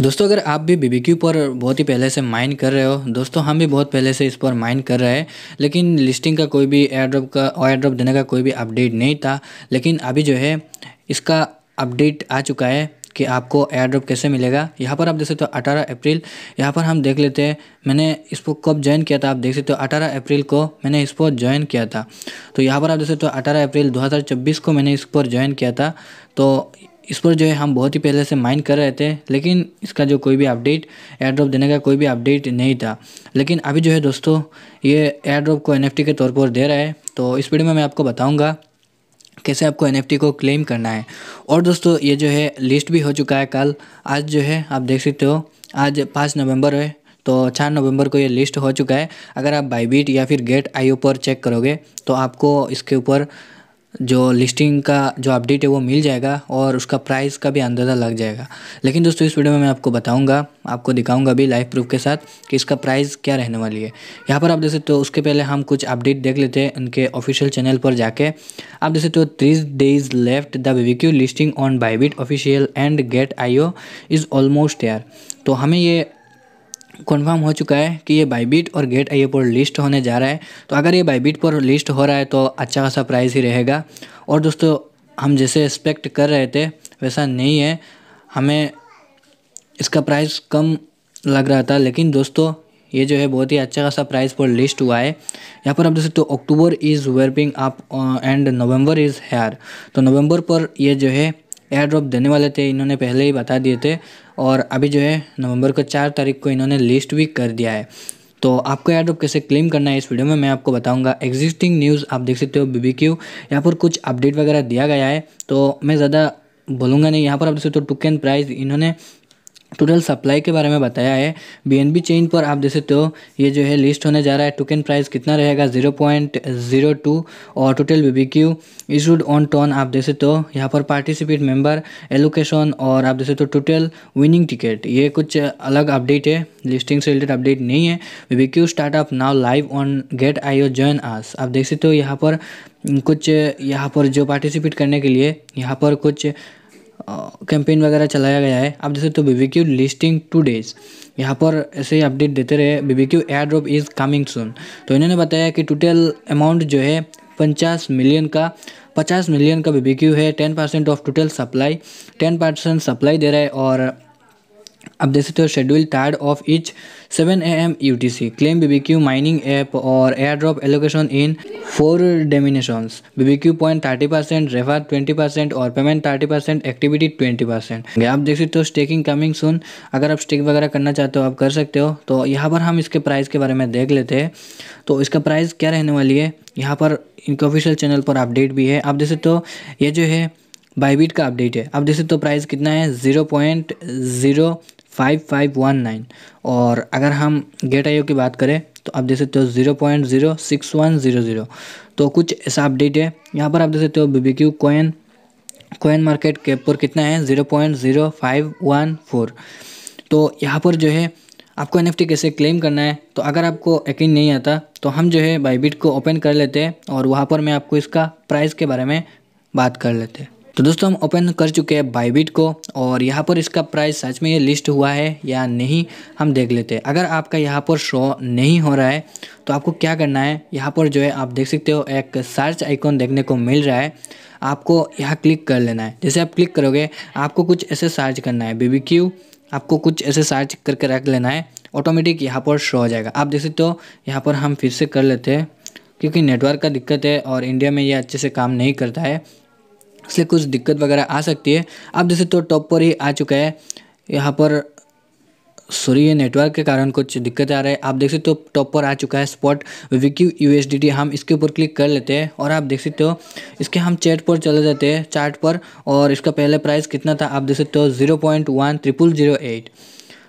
दोस्तों, अगर आप भी बीबीक्यू पर बहुत ही पहले से माइन कर रहे हो, दोस्तों, हम भी बहुत पहले से इस पर माइन कर रहे हैं, लेकिन लिस्टिंग का कोई भी एयर ड्रॉप का एयर ड्रॉप देने का कोई भी अपडेट नहीं था। लेकिन अभी जो है, इसका अपडेट आ चुका है कि आपको एयर ड्रॉप कैसे मिलेगा। यहाँ पर आप देख सकते हो अठारह अप्रैल। यहाँ पर हम देख लेते हैं, मैंने इसको कब ज्वाइन किया था, आप देख सकते हो अठारह अप्रैल को मैंने इस पर ज्वाइन किया था। तो यहाँ पर आप देख सकते हो अठारह अप्रैल दो को मैंने इस पर ज्वाइन किया था। तो इस पर जो है हम बहुत ही पहले से माइन कर रहे थे, लेकिन इसका जो कोई भी अपडेट एयर ड्रॉप देने का कोई भी अपडेट नहीं था। लेकिन अभी जो है दोस्तों, ये एयर ड्रॉप को एनएफटी के तौर पर दे रहा है तो इस वीडियो में मैं आपको बताऊँगा कैसे आपको एनएफटी को क्लेम करना है। और दोस्तों, ये जो है लिस्ट भी हो चुका है कल। आज जो है आप देख सकते हो, आज पाँच नवंबर है तो चार नवंबर को ये लिस्ट हो चुका है। अगर आप बाईबीट या फिर गेट आई पर चेक करोगे तो आपको इसके ऊपर जो लिस्टिंग का जो अपडेट है वो मिल जाएगा और उसका प्राइस का भी अंदाज़ा लग जाएगा। लेकिन दोस्तों, इस वीडियो में मैं आपको बताऊँगा, आपको दिखाऊँगा भी लाइव प्रूफ के साथ कि इसका प्राइस क्या रहने वाली है। यहाँ पर आप देख सकते हो, उसके पहले हम कुछ अपडेट देख लेते हैं उनके ऑफिशियल चैनल पर जाके। आप देख सकते हो three days left the VQ listing on Bybit official and gate I is almost air तो हमें ये कन्फर्म हो चुका है कि ये बाईबीट और गेट आई पर लिस्ट होने जा रहा है। तो अगर ये बाईबीट पर लिस्ट हो रहा है तो अच्छा खासा प्राइस ही रहेगा। और दोस्तों, हम जैसे एक्सपेक्ट कर रहे थे, वैसा नहीं है। हमें इसका प्राइस कम लग रहा था, लेकिन दोस्तों, ये जो है बहुत ही अच्छा खासा प्राइस पर लिस्ट हुआ है। यहाँ पर आप देख सकते हो October is wrapping up and November is here तो नवंबर पर ये जो है एयर ड्रॉप देने वाले थे, इन्होंने पहले ही बता दिए थे। और अभी जो है, नवंबर को चार तारीख को इन्होंने लिस्ट भी कर दिया है। तो आपको एयर ड्रॉप कैसे क्लेम करना है, इस वीडियो में मैं आपको बताऊँगा। एग्जिस्टिंग न्यूज़ आप देख सकते हो बीबी क्यू यहाँ पर कुछ अपडेट वगैरह दिया गया है तो मैं ज़्यादा बोलूँगा नहीं। यहाँ पर आप देख सकते हो टुकन प्राइस इन्होंने टोटल सप्लाई के बारे में बताया है। बीएनबी चेन पर आप देख सकते हो, ये जो है लिस्ट होने जा रहा है। टोकन प्राइस कितना रहेगा? ज़ीरो पॉइंट ज़ीरो टू और total B B Q issued on TON आप देख सकते हो, यहाँ पर पार्टिसिपेट मेंबर एलोकेशन और आप देख सकते हो टोटल विनिंग टिकट ये कुछ अलग अपडेट है लिस्टिंग से रिलेटेड अपडेट नहीं है। B B Q startup now live on gate I O join us आप देख सकते हो, यहाँ पर कुछ, यहाँ पर जो पार्टिसिपेट करने के लिए, यहाँ पर कुछ कैंपेन वगैरह चलाया गया है। आप जैसे तो B Q listing two days यहाँ पर ऐसे ही अपडेट देते रहे। B Q airdrop is coming soon तो इन्होंने बताया कि टोटल अमाउंट जो है, पचास मिलियन का, पचास मिलियन का बी है। Ten percent of total supply ten percent supply दे रहा है और अब देख सकते हो schedule third of each seven A M U T C claim B B Q mining app और airdrop allocation in four denominations B B Q point thirty percent refer twenty percent और payment thirty percent activity twenty percent आप देख सकते हो staking coming सुन अगर आप stake वगैरह करना चाहते हो, आप कर सकते हो। तो यहाँ पर हम इसके प्राइस के बारे में देख लेते हैं। तो इसका प्राइस क्या रहने वाली है? यहाँ पर इनके ऑफिशियल चैनल पर अपडेट भी है। आप देख सकते हो, ये जो है बाईबीट का अपडेट है। आप देख सकते हो प्राइस कितना है? Zero point zero five five one nine और अगर हम गेट आई की बात करें तो आप देख सकते हो zero point zero six one zero zero तो कुछ ऐसा अपडेट है। यहाँ पर आप देख सकते हो B B Q coin coin market cap पर कितना है? Zero point zero five one four तो यहाँ पर जो है, आपको एनएफटी कैसे क्लेम करना है? तो अगर आपको यकीन नहीं आता तो हम जो है बाईबिट को ओपन कर लेते हैं और वहाँ पर मैं आपको इसका प्राइस के बारे में बात कर लेते हैं। तो दोस्तों, हम ओपन कर चुके हैं बाईबिट को और यहाँ पर इसका प्राइस सच में ये लिस्ट हुआ है या नहीं, हम देख लेते हैं। अगर आपका यहाँ पर शो नहीं हो रहा है तो आपको क्या करना है? यहाँ पर जो है, आप देख सकते हो, एक सर्च आइकॉन देखने को मिल रहा है। आपको यहाँ क्लिक कर लेना है। जैसे आप क्लिक करोगे, आपको कुछ ऐसे सर्च करना है। बी क्यू आपको कुछ ऐसे सर्च करके रख लेना है। ऑटोमेटिक यहाँ पर शो हो जाएगा। आप देख सकते हो, यहाँ पर हम फिर से कर लेते हैं, क्योंकि नेटवर्क का दिक्कत है और इंडिया में ये अच्छे से काम नहीं करता है। इसलिए कुछ दिक्कत वगैरह आ सकती है। अब जैसे तो टॉप पर ही आ चुका है। यहाँ पर सॉरी ये नेटवर्क के कारण कुछ दिक्कत आ रहा है। आप देख सकते हो टॉप पर आ चुका है स्पॉट विक्यू यू हम इसके ऊपर क्लिक कर लेते हैं और आप देख सकते हो इसके हम चैट पर चले जाते हैं चार्ट पर। और इसका पहले प्राइस कितना था? आप देख सकते हो zero point one triple zero eight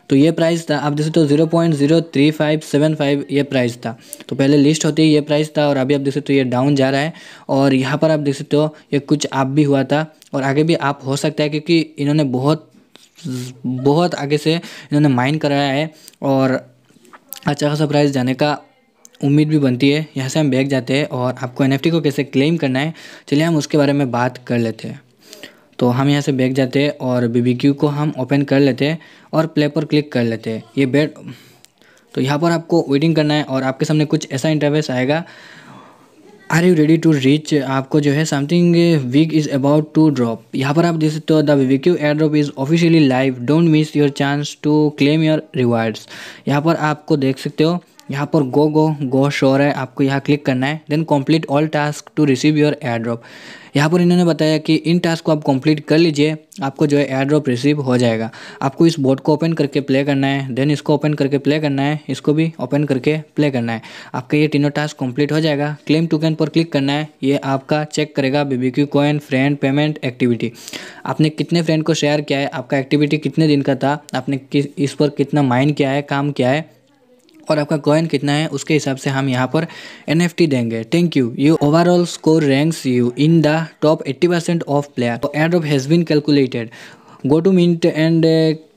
तो ये प्राइस था। आप देख सकते हो zero point zero three five seven five ये प्राइस था। तो पहले लिस्ट होती है ये प्राइस था और अभी आप देख सकते हो ये डाउन जा रहा है और यहाँ पर आप देख सकते हो ये कुछ आप भी हुआ था और आगे भी आप हो सकता है क्योंकि इन्होंने बहुत बहुत आगे से इन्होंने माइन कराया है और अच्छा खासा प्राइस जाने का उम्मीद भी बनती है। यहाँ से हम बैग जाते हैं और आपको एनएफटी को कैसे क्लेम करना है, चलिए हम उसके बारे में बात कर लेते हैं। तो हम यहाँ से बैग जाते हैं और बी को हम ओपन कर लेते हैं और प्ले पर क्लिक कर लेते हैं। ये बेड तो यहाँ पर आपको वेटिंग करना है और आपके सामने कुछ ऐसा इंटरवेस आएगा। Are you ready to reach आपको जो है something week is about to drop यहाँ पर आप देख सकते हो the VQ airdrop is officially live don't miss your chance to claim your rewards यहाँ पर आपको देख सकते हो यहाँ पर गो गो गो शोर है, आपको यहाँ क्लिक करना है then complete all task to receive your airdrop यहाँ पर इन्होंने बताया कि इन टास्क को आप कंप्लीट कर लीजिए, आपको जो है एयर ड्रॉप रिसीव हो जाएगा। आपको इस बोर्ड को ओपन करके प्ले करना है देन इसको ओपन करके प्ले करना है, इसको भी ओपन करके प्ले करना है। आपका ये तीनों टास्क कंप्लीट हो जाएगा। क्लेम टोकन पर क्लिक करना है, ये आपका चेक करेगा BBQ coin friend payment activity आपने कितने फ्रेंड को शेयर किया है, आपका एक्टिविटी कितने दिन का था, आपने किस इस पर कितना माइंड किया है, काम किया है और आपका कॉइन कितना है, उसके हिसाब से हम यहाँ पर एनएफटी देंगे। Thank you you overall score ranks you in the top 80 percent of player तो of has been calculated go to mint and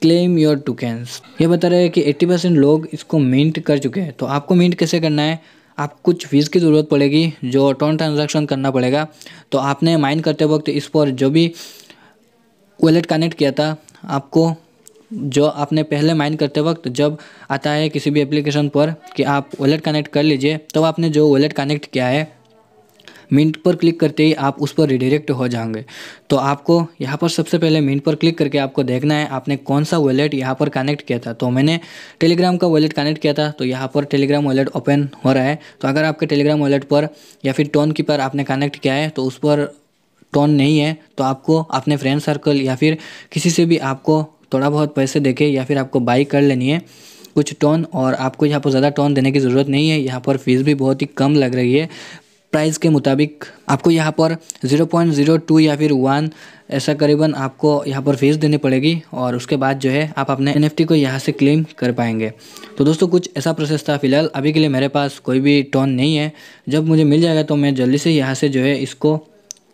claim your tokens ये बता रहे हैं कि 80 परसेंट लोग इसको मिंट कर चुके हैं। तो आपको मिंट कैसे करना है? आप कुछ फ़ीस की ज़रूरत पड़ेगी, जो टोन ट्रांजेक्शन करना पड़ेगा। तो आपने माइंड करते वक्त इस पर जो भी वॉलेट कनेक्ट किया था, आपको जो आपने पहले माइन करते वक्त जब आता है किसी भी एप्लीकेशन पर कि आप वॉलेट कनेक्ट कर लीजिए तो आपने जो वॉलेट कनेक्ट किया है मिंट पर क्लिक करते ही आप उस पर रिडायरेक्ट हो जाएँगे। तो आपको यहाँ पर सबसे पहले मिंट पर क्लिक करके आपको देखना है, आपने कौन सा वॉलेट यहाँ पर कनेक्ट किया था। तो मैंने टेलीग्राम का वॉलेट कनेक्ट किया था तो यहाँ पर टेलीग्राम वॉलेट ओपन हो रहा है। तो अगर आपके टेलीग्राम वॉलेट पर या फिर टोन की पर आपने कनेक्ट किया है तो उस पर टोन नहीं है तो आपको अपने फ्रेंड सर्कल या फिर किसी से भी आपको थोड़ा बहुत पैसे देके या फिर आपको बाई कर लेनी है, कुछ टोन और आपको यहाँ पर ज़्यादा टोन देने की ज़रूरत नहीं है। यहाँ पर फ़ीस भी बहुत ही कम लग रही है। प्राइस के मुताबिक आपको यहाँ पर ज़ीरो पॉइंट ज़ीरो टू या फिर वन ऐसा करीबन आपको यहाँ पर फ़ीस देनी पड़ेगी और उसके बाद जो है आप अपने एनएफटी को यहाँ से क्लेम कर पाएँगे। तो दोस्तों, कुछ ऐसा प्रोसेस था फ़िलहाल। अभी के लिए मेरे पास कोई भी टोन नहीं है। जब मुझे मिल जाएगा तो मैं जल्दी से यहाँ से जो है इसको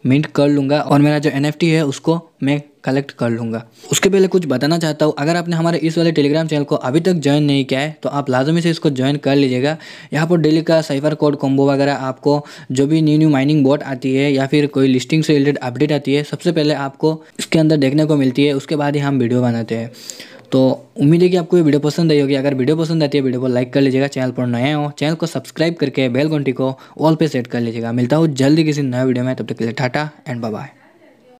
मिंट कर लूँगा और मेरा जो एनएफटी है उसको मैं कलेक्ट कर लूँगा। उसके पहले कुछ बताना चाहता हूँ, अगर आपने हमारे इस वाले टेलीग्राम चैनल को अभी तक ज्वाइन नहीं किया है तो आप लाजमी से इसको ज्वाइन कर लीजिएगा। यहाँ पर डेली का साइफर कोड कॉम्बो वगैरह आपको जो भी न्यू न्यू माइनिंग बोट आती है या फिर कोई लिस्टिंग से रिलेटेड अपडेट आती है, सबसे पहले आपको इसके अंदर देखने को मिलती है, उसके बाद ही हम वीडियो बनाते हैं। तो उम्मीद है कि आपको ये वीडियो पसंद आई होगी। अगर वीडियो पसंद आती है वीडियो को लाइक कर लीजिएगा। चैनल पर नए हो चैनल को सब्सक्राइब करके बेल घंटी को ऑल पे सेट कर लीजिएगा। मिलता हूँ जल्दी किसी नए वीडियो में, तब तक के लिए टाटा एंड बाय